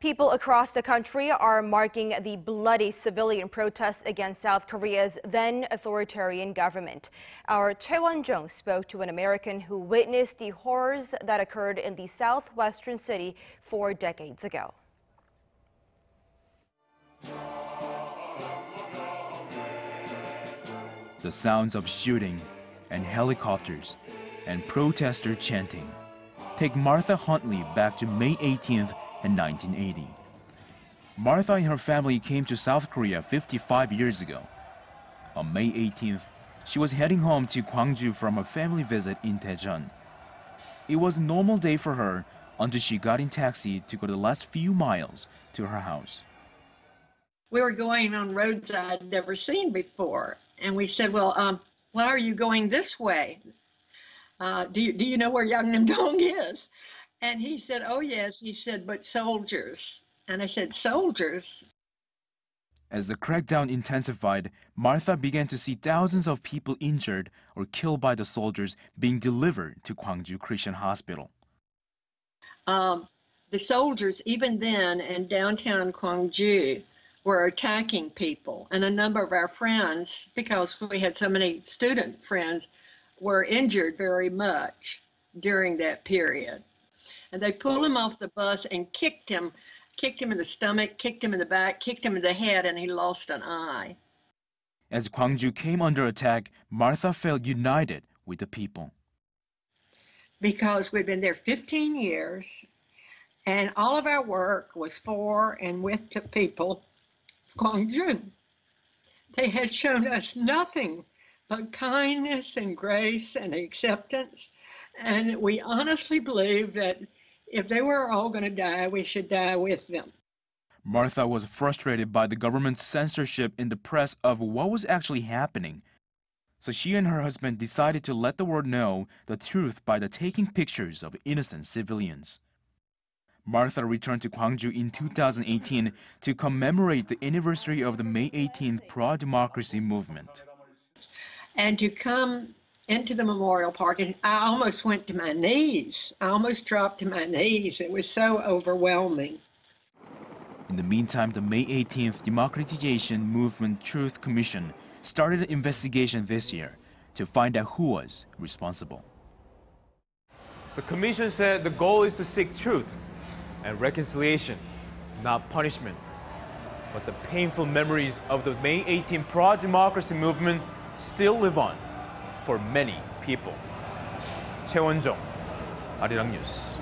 People across the country are marking the bloody civilian protests against South Korea's then authoritarian government. Our Choi Won-jong spoke to an American who witnessed the horrors that occurred in the southwestern city four decades ago. The sounds of shooting and helicopters and protester chanting take Martha Huntley back to May 18th, in 1980. Martha and her family came to South Korea 55 years ago. On May 18th, she was heading home to Gwangju from a family visit in Daejeon. It was a normal day for her until she got in taxi to go the last few miles to her house. We were going on roads I'd never seen before, and we said, "Well, um, why are you going this way? Uh, do you do you know where Yanglim-dong is?" And he said, Oh, yes. He said, But soldiers. And I said, Soldiers? As the crackdown intensified, Martha began to see thousands of people injured or killed by the soldiers being delivered to Gwangju Christian Hospital. Um, the soldiers, even then in downtown Gwangju, were attacking people. And a number of our friends, because we had so many student friends, were injured very much during that period and they pulled him off the bus and kicked him, kicked him in the stomach, kicked him in the back, kicked him in the head, and he lost an eye. As Gwangju came under attack, Martha felt united with the people. Because we'd been there 15 years, and all of our work was for and with the people of Gwangju. They had shown us nothing but kindness and grace and acceptance. And we honestly believe that if they were all going to die, we should die with them. Martha was frustrated by the government's censorship in the press of what was actually happening. So she and her husband decided to let the world know the truth by the taking pictures of innocent civilians. Martha returned to Gwangju in 2018 to commemorate the anniversary of the May 18th pro-democracy movement. And to come into the memorial park and I almost went to my knees. I almost dropped to my knees. It was so overwhelming. In the meantime, the May 18th Democratization Movement Truth Commission started an investigation this year to find out who was responsible. The commission said the goal is to seek truth and reconciliation, not punishment. But the painful memories of the May 18 pro-democracy movement still live on for many people. 최원정, 아리랑 뉴스.